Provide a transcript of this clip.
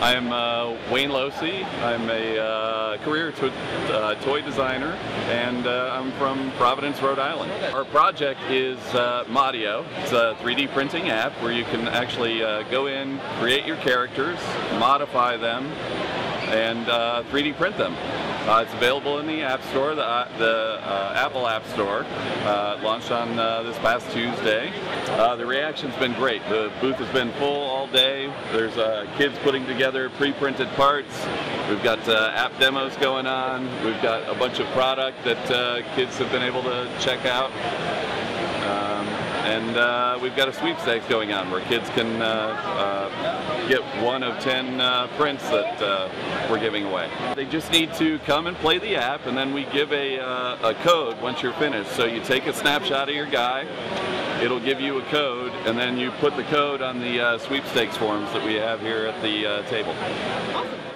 I'm uh, Wayne Losey. I'm a uh, career to uh, toy designer and uh, I'm from Providence, Rhode Island. Our project is uh, Modio. It's a 3D printing app where you can actually uh, go in, create your characters, modify them, and 3D print them. It's available in the App Store, the, the Apple App Store. launched on this past Tuesday. the reaction's been great. The booth has been full all day. There's kids putting together pre-printed parts. We've got app demos going on. We've got a bunch of product that kids have been able to check out. Um, and uh, we've got a sweepstakes going on where kids can uh, uh, get one of 10 uh, prints that uh, we're giving away. They just need to come and play the app and then we give a, uh, a code once you're finished. So you take a snapshot of your guy, it'll give you a code and then you put the code on the uh, sweepstakes forms that we have here at the uh, table. Awesome.